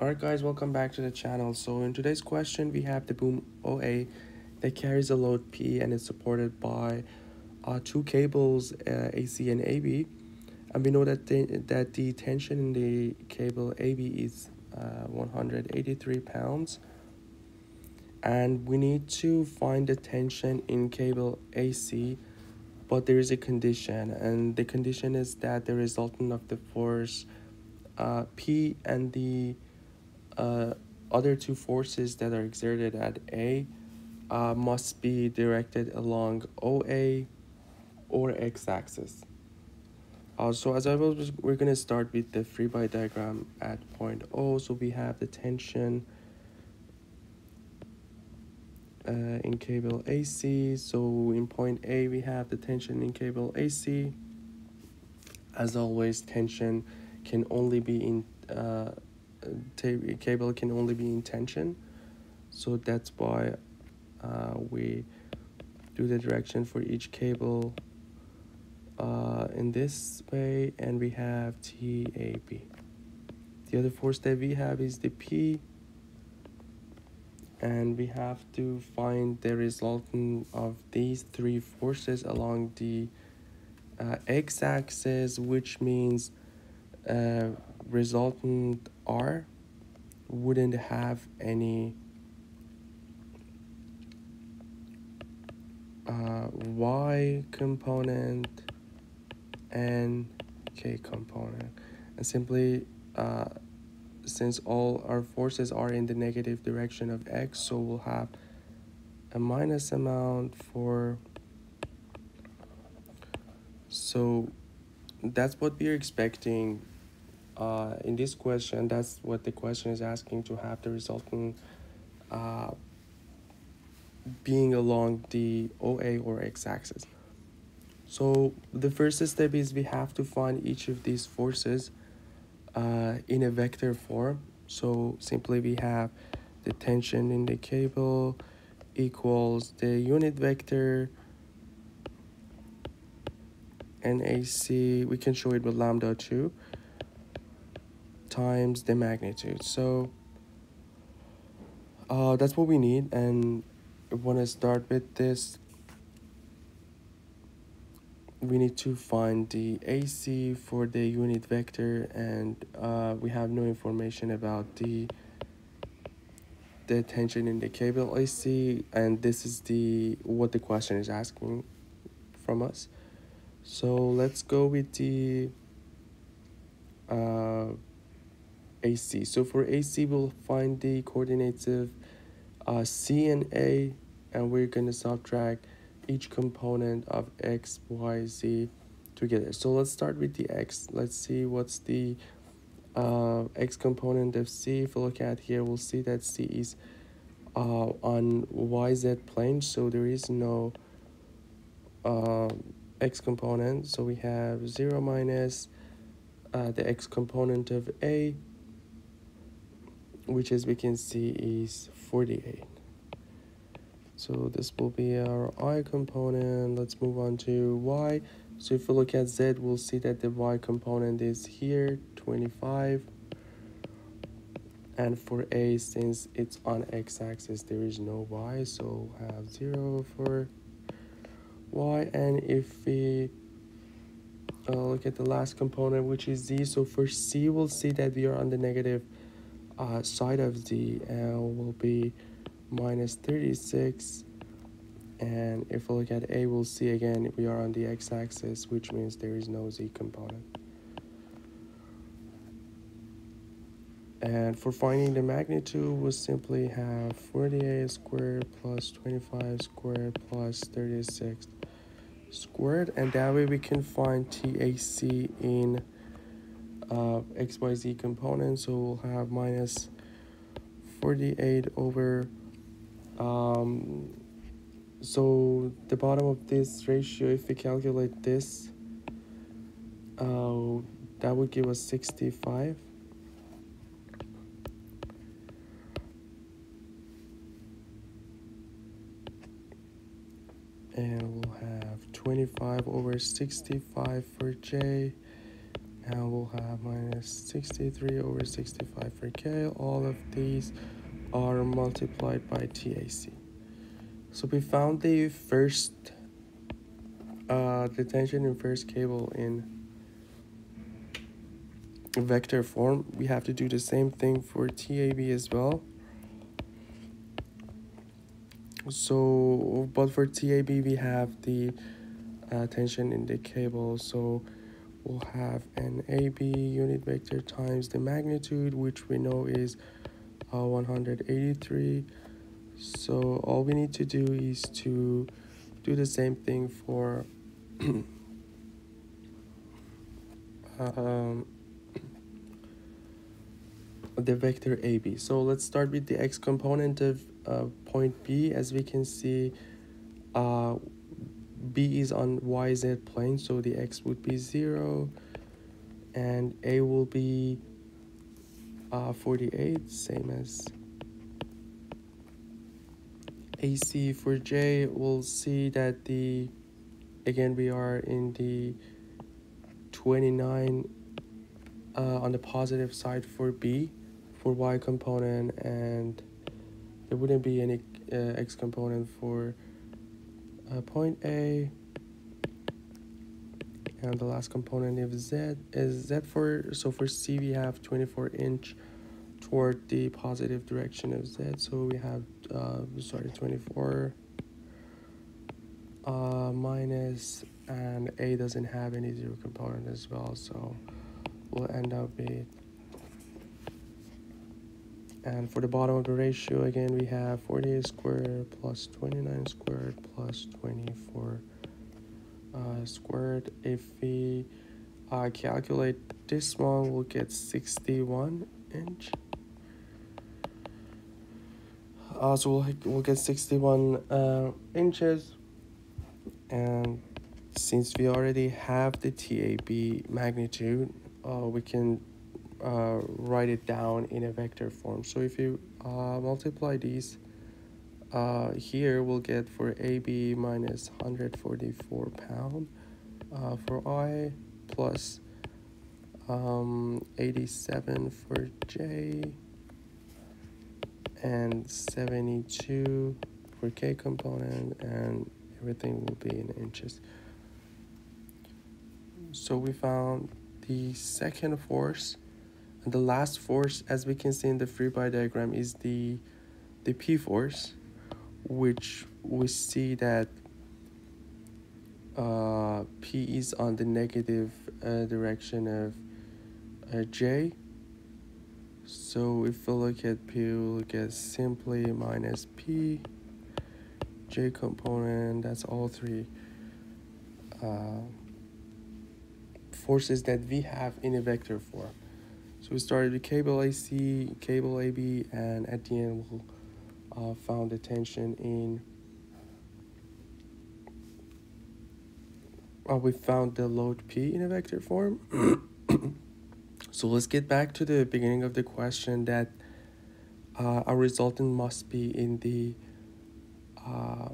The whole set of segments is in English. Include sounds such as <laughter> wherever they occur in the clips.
Alright guys, welcome back to the channel. So in today's question, we have the boom OA that carries a load P and is supported by uh, two cables, uh, AC and AB. And we know that the, that the tension in the cable AB is uh, 183 pounds. And we need to find the tension in cable AC, but there is a condition. And the condition is that the resultant of the force uh, P and the uh, other two forces that are exerted at A uh, must be directed along OA or x-axis. Uh, so as I was, we're going to start with the free body diagram at point O. So we have the tension uh, in cable AC. So in point A, we have the tension in cable AC. As always, tension can only be in uh, cable can only be in tension. So that's why uh, we do the direction for each cable uh, in this way and we have TAB the other force that we have is the P and we have to find the resultant of these three forces along the uh, x-axis which means uh, resultant R wouldn't have any uh, Y component and K component. And simply uh, since all our forces are in the negative direction of X so we'll have a minus amount for so that's what we're expecting uh, in this question, that's what the question is asking to have the resultant uh, being along the OA or x-axis. So the first step is we have to find each of these forces uh, in a vector form. So simply we have the tension in the cable equals the unit vector NAC, we can show it with lambda too times the magnitude. So uh, that's what we need. And I want to start with this. We need to find the AC for the unit vector and uh, we have no information about the the tension in the cable AC and this is the what the question is asking from us. So let's go with the uh, AC. So for AC, we'll find the coordinates of uh, C and A, and we're going to subtract each component of X, Y, Z together. So let's start with the X. Let's see what's the uh, X component of C. If we look at here, we'll see that C is uh, on YZ plane, so there is no uh, X component. So we have 0 minus uh, the X component of A which as we can see is 48 so this will be our i component. Let's move on to y. So if we look at z we'll see that the y component is here 25 and for a since it's on x-axis there is no y so we'll have 0 for y. And if we uh, look at the last component which is z so for c we'll see that we are on the negative uh, side of the L will be minus 36 and if we look at A we'll see again we are on the x-axis which means there is no z component. And for finding the magnitude we'll simply have 48 squared plus 25 squared plus 36 squared. And that way we can find TAC in uh, xyz component so we'll have minus 48 over um, so the bottom of this ratio if we calculate this uh, that would give us 65 and we'll have 25 over 65 for J and we'll have minus 63 over 65 for K. All of these are multiplied by TAC. So we found the first uh, the tension in first cable in vector form. We have to do the same thing for TAB as well. So, but for TAB we have the uh, tension in the cable. So we'll have an AB unit vector times the magnitude, which we know is uh, 183. So all we need to do is to do the same thing for <clears throat> um, the vector AB. So let's start with the x component of uh, point B. As we can see, uh, B is on YZ plane, so the X would be 0, and A will be uh, 48, same as AC for J. We'll see that the, again, we are in the 29 uh, on the positive side for B, for Y component, and there wouldn't be any uh, X component for uh, point A and the last component of Z is Z for so for C we have 24 inch toward the positive direction of Z. So we have uh, sorry 24 uh, minus and A doesn't have any zero component as well. So we'll end up with and for the bottom of the ratio, again, we have 48 squared plus 29 squared plus 24 uh, squared. If we uh, calculate this one, we'll get 61 inch. Uh, so we'll, we'll get 61 uh, inches. And since we already have the TAB magnitude, uh, we can uh, write it down in a vector form. So if you uh, multiply these uh, here, we'll get for AB minus 144 pound uh, for I plus um, 87 for J and 72 for K component and everything will be in inches. So we found the second force and the last force, as we can see in the free body diagram, is the, the P force, which we see that uh, P is on the negative uh, direction of uh, J. So if we look at P, we'll look at simply minus P, J component, that's all three uh, forces that we have in a vector form. So we started with cable AC, cable AB, and at the end we'll uh, found the tension in. Uh, we found the load P in a vector form. <coughs> so let's get back to the beginning of the question that uh, a resultant must be in the uh,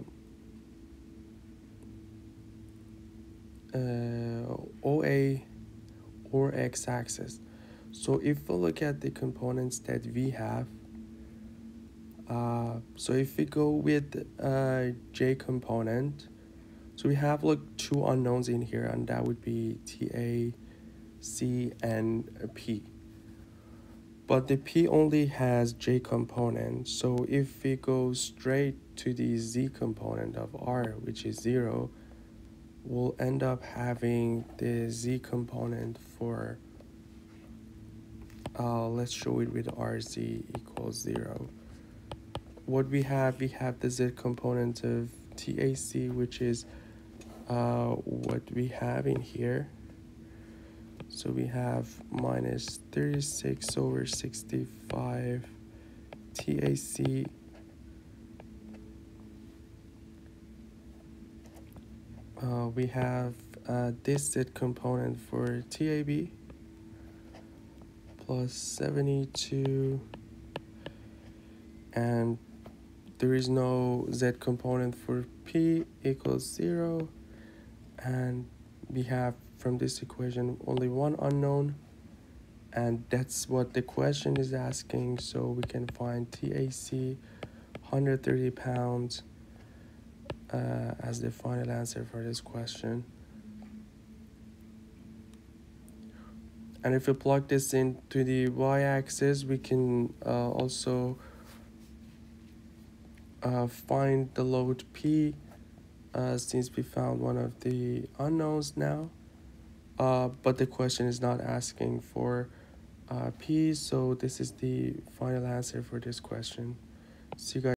uh, OA or x-axis. So if we look at the components that we have, uh, so if we go with uh, J component, so we have like two unknowns in here and that would be TA, C, and P. But the P only has J component, so if we go straight to the Z component of R, which is zero, we'll end up having the Z component for uh, let's show it with rz equals 0 what we have we have the z component of tac which is uh, what we have in here. So we have minus 36 over 65 tac uh, we have uh, this z component for tab plus 72 and there is no z component for p equals 0 and we have from this equation only one unknown and that's what the question is asking. So we can find TAC 130 pounds uh, as the final answer for this question and if we plug this into the y-axis we can uh, also uh, find the load P uh, since we found one of the unknowns now. Uh, but the question is not asking for uh, P so this is the final answer for this question. See you guys